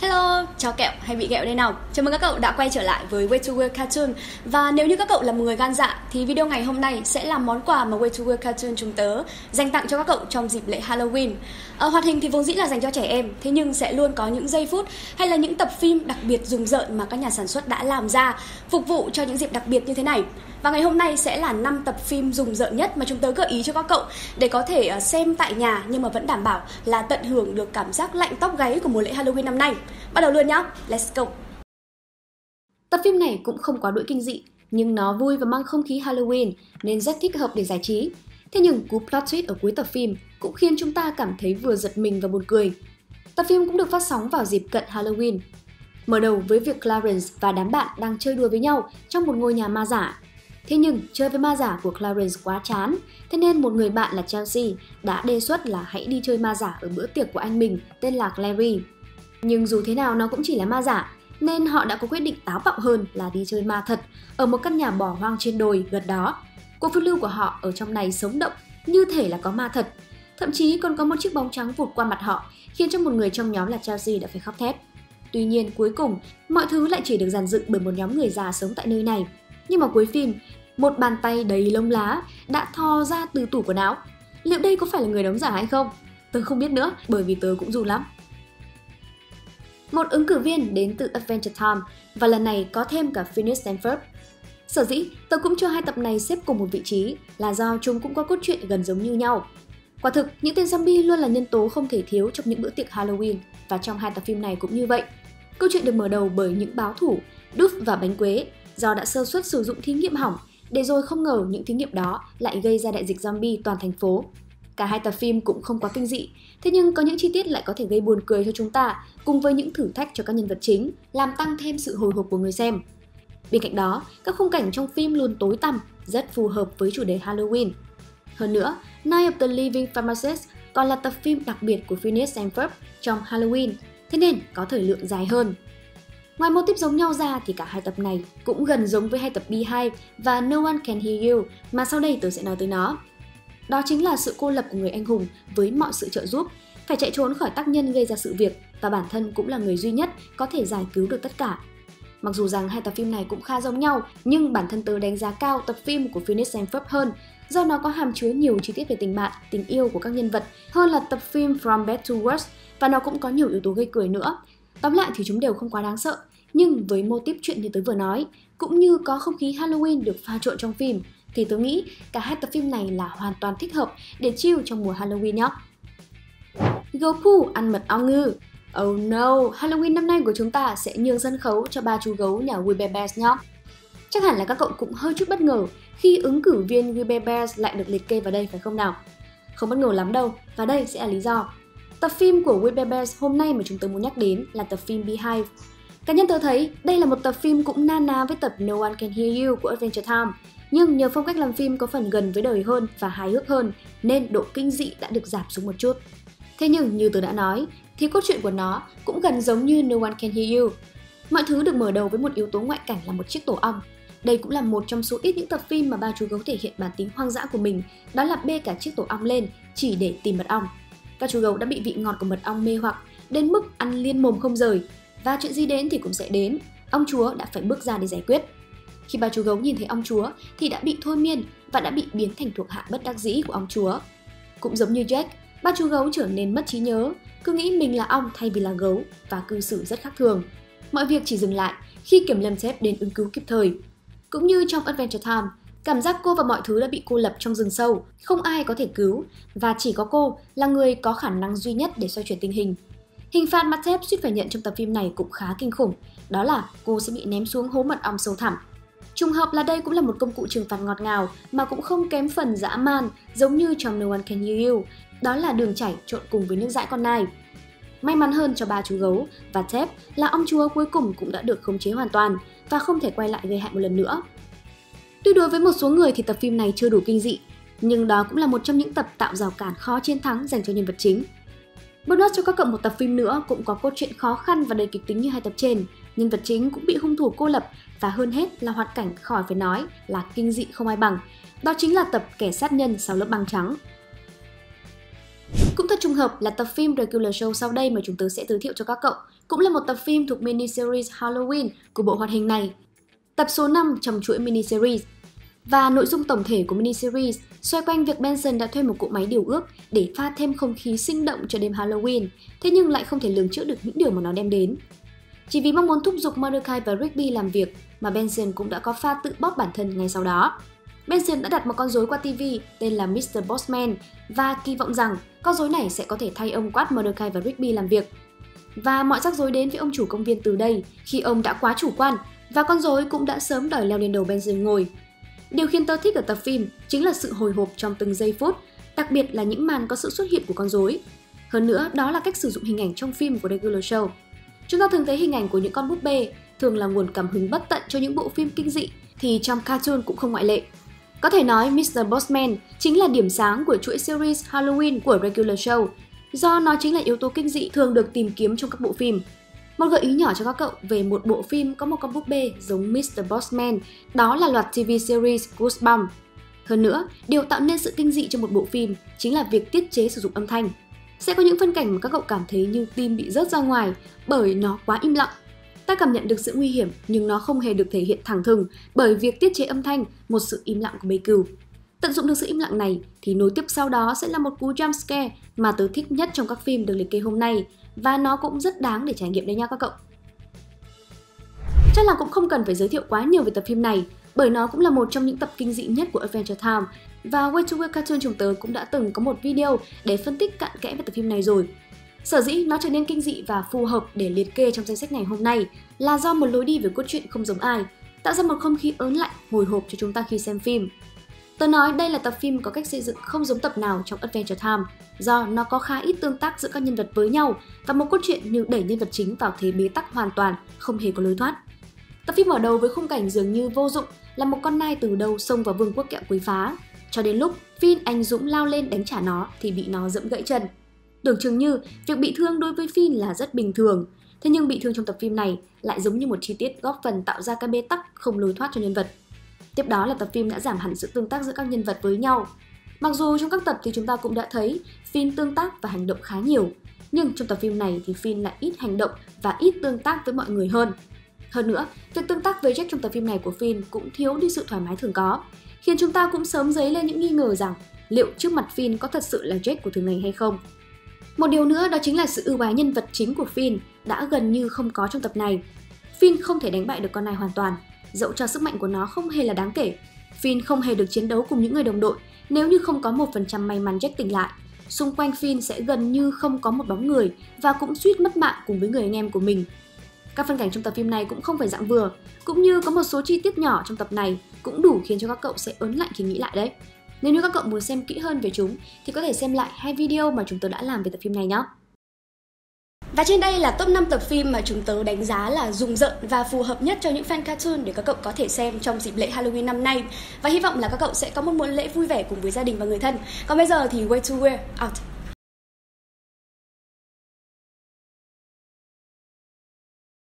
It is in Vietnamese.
Hello, chào kẹo hay bị kẹo đây nào? Chào mừng các cậu đã quay trở lại với Way to Wear Cartoon. Và nếu như các cậu là một người gan dạ Thì video ngày hôm nay sẽ là món quà mà Way to Wear Cartoon chúng tớ Dành tặng cho các cậu trong dịp lễ Halloween. À, Hoạt hình thì vốn dĩ là dành cho trẻ em Thế nhưng sẽ luôn có những giây phút Hay là những tập phim đặc biệt rùng rợn mà các nhà sản xuất đã làm ra Phục vụ cho những dịp đặc biệt như thế này và ngày hôm nay sẽ là 5 tập phim rùng rợn nhất mà chúng tớ gợi ý cho các cậu để có thể ờ, xem tại nhà nhưng mà vẫn đảm bảo là tận hưởng được cảm giác lạnh tóc gáy của mùa lễ Halloween năm nay. Bắt đầu luôn nhá. Let's go. Tập phim này cũng không quá đỗi kinh dị, nhưng nó vui và mang không khí Halloween nên rất thích hợp để giải trí. Thế nhưng cú plot twist ở cuối tập phim cũng khiến chúng ta cảm thấy vừa giật mình và buồn cười. Tập phim cũng được phát sóng vào dịp cận Halloween. Mở đầu với việc Clarence và đám bạn đang chơi đùa với nhau trong một ngôi nhà ma giả Thế nhưng chơi với ma giả của Clarence quá chán, thế nên một người bạn là Chelsea đã đề xuất là hãy đi chơi ma giả ở bữa tiệc của anh mình tên là Clary. Nhưng dù thế nào nó cũng chỉ là ma giả, nên họ đã có quyết định táo bạo hơn là đi chơi ma thật ở một căn nhà bỏ hoang trên đồi gần đó. Cuộc phiêu lưu của họ ở trong này sống động như thể là có ma thật. Thậm chí còn có một chiếc bóng trắng vụt qua mặt họ, khiến cho một người trong nhóm là Chelsea đã phải khóc thét. Tuy nhiên cuối cùng, mọi thứ lại chỉ được dàn dựng bởi một nhóm người già sống tại nơi này. Nhưng mà cuối phim, một bàn tay đầy lông lá đã thò ra từ tủ quần áo. Liệu đây có phải là người đóng giả hay không? Tớ không biết nữa, bởi vì tớ cũng dù lắm. Một ứng cử viên đến từ Adventure Time và lần này có thêm cả Phineas Stanford. Sở dĩ, tớ cũng cho hai tập này xếp cùng một vị trí là do chúng cũng có cốt truyện gần giống như nhau. Quả thực, những tên zombie luôn là nhân tố không thể thiếu trong những bữa tiệc Halloween và trong hai tập phim này cũng như vậy. Câu chuyện được mở đầu bởi những báo thủ, Duff và Bánh Quế, do đã sơ suất sử dụng thí nghiệm hỏng để rồi không ngờ những thí nghiệm đó lại gây ra đại dịch zombie toàn thành phố. Cả hai tập phim cũng không quá kinh dị, thế nhưng có những chi tiết lại có thể gây buồn cười cho chúng ta, cùng với những thử thách cho các nhân vật chính, làm tăng thêm sự hồi hộp của người xem. Bên cạnh đó, các khung cảnh trong phim luôn tối tăm, rất phù hợp với chủ đề Halloween. Hơn nữa, Night of the Living Pharmacist còn là tập phim đặc biệt của Phineas and Ferb trong Halloween, thế nên có thời lượng dài hơn. Ngoài mô típ giống nhau ra thì cả hai tập này cũng gần giống với hai tập Beehive và No One Can Hear You mà sau đây tôi sẽ nói tới nó. Đó chính là sự cô lập của người anh hùng với mọi sự trợ giúp, phải chạy trốn khỏi tác nhân gây ra sự việc và bản thân cũng là người duy nhất có thể giải cứu được tất cả. Mặc dù rằng hai tập phim này cũng khá giống nhau, nhưng bản thân tớ đánh giá cao tập phim của Phoenix and Ferb hơn do nó có hàm chứa nhiều chi tiết về tình bạn, tình yêu của các nhân vật hơn là tập phim From Bad to Worst và nó cũng có nhiều yếu tố gây cười nữa. Tóm lại thì chúng đều không quá đáng sợ, nhưng với mô típ chuyện như tớ vừa nói, cũng như có không khí Halloween được pha trộn trong phim, thì tớ nghĩ cả hai tập phim này là hoàn toàn thích hợp để chill trong mùa Halloween nhé. Goku ăn mật ong ngư Oh no, Halloween năm nay của chúng ta sẽ nhường sân khấu cho ba chú gấu nhà We Bears nhé. Chắc hẳn là các cậu cũng hơi chút bất ngờ khi ứng cử viên We Bears lại được liệt kê vào đây phải không nào? Không bất ngờ lắm đâu, và đây sẽ là lý do. Tập phim của We Bears hôm nay mà chúng tôi muốn nhắc đến là tập phim Beehive Cá nhân tôi thấy đây là một tập phim cũng na ná với tập No One Can Hear You của Adventure Time, nhưng nhờ phong cách làm phim có phần gần với đời hơn và hài hước hơn nên độ kinh dị đã được giảm xuống một chút. Thế nhưng như tôi đã nói, thì cốt truyện của nó cũng gần giống như No One Can Hear You. Mọi thứ được mở đầu với một yếu tố ngoại cảnh là một chiếc tổ ong. Đây cũng là một trong số ít những tập phim mà ba chú gấu thể hiện bản tính hoang dã của mình, đó là bê cả chiếc tổ ong lên chỉ để tìm mật ong. Các chú gấu đã bị vị ngọt của mật ong mê hoặc, đến mức ăn liên mồm không rời, và chuyện gì đến thì cũng sẽ đến, ông chúa đã phải bước ra để giải quyết. Khi bà chú gấu nhìn thấy ông chúa thì đã bị thôi miên và đã bị biến thành thuộc hạ bất đắc dĩ của ông chúa. Cũng giống như Jack, ba chú gấu trở nên mất trí nhớ, cứ nghĩ mình là ong thay vì là gấu và cư xử rất khác thường. Mọi việc chỉ dừng lại khi kiểm lâm xếp đến ứng cứu kịp thời. Cũng như trong Adventure Time, cảm giác cô và mọi thứ đã bị cô lập trong rừng sâu, không ai có thể cứu và chỉ có cô là người có khả năng duy nhất để xoay chuyển tình hình. Hình phạt mà Thép suýt phải nhận trong tập phim này cũng khá kinh khủng, đó là cô sẽ bị ném xuống hố mật ong sâu thẳm. Trùng hợp là đây cũng là một công cụ trừng phạt ngọt ngào mà cũng không kém phần dã man giống như trong No One Can Hear You, đó là đường chảy trộn cùng với nước dãi con nai. May mắn hơn cho ba chú gấu và Thép là ông chúa cuối cùng cũng đã được khống chế hoàn toàn và không thể quay lại gây hại một lần nữa. Tuy đối với một số người thì tập phim này chưa đủ kinh dị, nhưng đó cũng là một trong những tập tạo rào cản khó chiến thắng dành cho nhân vật chính. Bonus cho các cậu một tập phim nữa cũng có cốt truyện khó khăn và đầy kịch tính như hai tập trên. nhân vật chính cũng bị hung thủ cô lập và hơn hết là hoạt cảnh khỏi phải nói là kinh dị không ai bằng. Đó chính là tập Kẻ sát nhân sau lớp băng trắng. Cũng thật trùng hợp là tập phim Regular Show sau đây mà chúng tôi sẽ giới thiệu cho các cậu cũng là một tập phim thuộc mini series Halloween của bộ hoạt hình này. Tập số 5 trong chuỗi miniseries. Và nội dung tổng thể của miniseries xoay quanh việc Benson đã thuê một cỗ máy điều ước để pha thêm không khí sinh động cho đêm Halloween, thế nhưng lại không thể lường trước được những điều mà nó đem đến. Chỉ vì mong muốn thúc giục Mordecai và Rigby làm việc mà Benson cũng đã có pha tự bóp bản thân ngay sau đó. Benson đã đặt một con rối qua TV tên là Mr. Bossman và kỳ vọng rằng con rối này sẽ có thể thay ông quát Mordecai và Rigby làm việc. Và mọi rắc rối đến với ông chủ công viên từ đây khi ông đã quá chủ quan và con rối cũng đã sớm đòi leo lên đầu Benson ngồi. Điều khiến tôi thích ở tập phim chính là sự hồi hộp trong từng giây phút, đặc biệt là những màn có sự xuất hiện của con rối. Hơn nữa, đó là cách sử dụng hình ảnh trong phim của Regular Show. Chúng ta thường thấy hình ảnh của những con búp bê, thường là nguồn cảm hứng bất tận cho những bộ phim kinh dị, thì trong cartoon cũng không ngoại lệ. Có thể nói Mr. Bossman chính là điểm sáng của chuỗi series Halloween của Regular Show, do nó chính là yếu tố kinh dị thường được tìm kiếm trong các bộ phim. Một gợi ý nhỏ cho các cậu về một bộ phim có một con búp bê giống Mr. Bossman, đó là loạt TV series Goosebumps. Hơn nữa, điều tạo nên sự kinh dị cho một bộ phim chính là việc tiết chế sử dụng âm thanh. Sẽ có những phân cảnh mà các cậu cảm thấy như tim bị rớt ra ngoài bởi nó quá im lặng Ta cảm nhận được sự nguy hiểm nhưng nó không hề được thể hiện thẳng thừng bởi việc tiết chế âm thanh, một sự im lặng của bầy cừu. Tận dụng được sự im lặng này thì nối tiếp sau đó sẽ là một cú jump scare mà tớ thích nhất trong các phim được liệt kê hôm nay và nó cũng rất đáng để trải nghiệm đấy nha các cậu. Chắc là cũng không cần phải giới thiệu quá nhiều về tập phim này bởi nó cũng là một trong những tập kinh dị nhất của Adventure Time và Way to Work Cartoon chúng tớ cũng đã từng có một video để phân tích cặn kẽ về tập phim này rồi Sở dĩ nó trở nên kinh dị và phù hợp để liệt kê trong danh sách ngày hôm nay là do một lối đi về cốt truyện không giống ai, tạo ra một không khí ớn lạnh, hồi hộp cho chúng ta khi xem phim. Tớ nói đây là tập phim có cách xây dựng không giống tập nào trong Adventure Time, do nó có khá ít tương tác giữa các nhân vật với nhau và một cốt truyện như đẩy nhân vật chính vào thế bế tắc hoàn toàn, không hề có lối thoát. Tập phim mở đầu với khung cảnh dường như vô dụng là một con nai từ đâu xông vào vương quốc kẹo quấy phá. Cho đến lúc Finn anh Dũng lao lên đánh trả nó thì bị nó dẫm gãy chân. Tưởng chừng như việc bị thương đối với Finn là rất bình thường, thế nhưng bị thương trong tập phim này lại giống như một chi tiết góp phần tạo ra cái bế tắc không lối thoát cho nhân vật. Tiếp đó là tập phim đã giảm hẳn sự tương tác giữa các nhân vật với nhau. Mặc dù trong các tập thì chúng ta cũng đã thấy Finn tương tác và hành động khá nhiều, nhưng trong tập phim này thì Finn lại ít hành động và ít tương tác với mọi người hơn. Hơn nữa, việc tương tác với Jack trong tập phim này của Finn cũng thiếu đi sự thoải mái thường có, khiến chúng ta cũng sớm dấy lên những nghi ngờ rằng liệu trước mặt Finn có thật sự là Jack của thường ngày hay không. Một điều nữa đó chính là sự ưu ái nhân vật chính của Finn đã gần như không có trong tập này. Finn không thể đánh bại được con này hoàn toàn, dẫu cho sức mạnh của nó không hề là đáng kể. Finn không hề được chiến đấu cùng những người đồng đội nếu như không có một phần trăm may mắn Jack tỉnh lại. Xung quanh Finn sẽ gần như không có một bóng người và cũng suýt mất mạng cùng với người anh em của mình. Các phân cảnh trong tập phim này cũng không phải dạng vừa, cũng như có một số chi tiết nhỏ trong tập này cũng đủ khiến cho các cậu sẽ ớn lạnh khi nghĩ lại đấy. Nếu như các cậu muốn xem kỹ hơn về chúng thì có thể xem lại hai video mà chúng tôi đã làm về tập phim này nhé. Và trên đây là top 5 tập phim mà chúng tớ đánh giá là rùng rợn và phù hợp nhất cho những fan cartoon để các cậu có thể xem trong dịp lễ Halloween năm nay. Và hy vọng là các cậu sẽ có một mùa lễ vui vẻ cùng với gia đình và người thân. Còn bây giờ thì Way to Wear out.